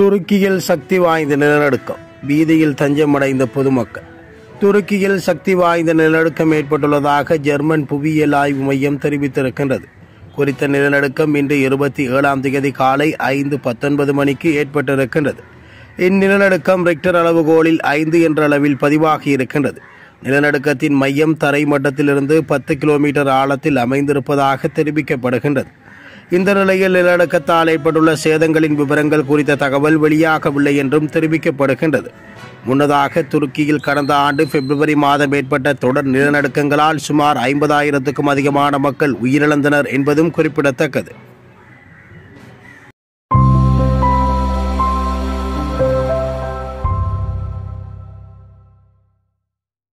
துருக்கியில் சக்தி வாய்ந்த நிலநடுக்கம். பீதியில் தஞ்சமடைந்த பொதுமக்கள். துருக்கியில் சக்தி வாய்ந்த நிலநடுக்கம் ஏற்பட்டுள்ளதாக ஜெர்மன் புவியியல் ஆய்வு மையம் தெரிவித்திருக்கின்றது. குறித்த நிலநடுக்கம் இன்று இருபத்தி ஏழாம் தேதி காலை ஐந்து பத்தொன்பது மணிக்கு ஏற்பட்டிருக்கின்றது. இந்நிலநடுக்கம் ரிக்டர் அளவுகோலில் ஐந்து என்ற அளவில் பதிவாகி இருக்கின்றது. நிலநடுக்கத்தின் மையம் தரை மட்டத்திலிருந்து பத்து கிலோமீட்டர் ஆழத்தில் அமைந்திருப்பதாக தெரிவிக்கப்படுகின்றது. இந்த நிலையில் நிலநடுக்கத்தால் ஏற்பட்டுள்ள சேதங்களின் விவரங்கள் குறித்த தகவல் வெளியாகவில்லை என்றும் தெரிவிக்கப்படுகின்றது. முன்னதாக துருக்கியில் கடந்த ஆண்டு பிப்ரவரி மாதம் ஏற்பட்ட தொடர் நிலநடுக்கங்களால் சுமார் ஐம்பதாயிரத்துக்கும் அதிகமான மக்கள் உயிரிழந்தனர் என்பதும் குறிப்பிடத்தக்கது.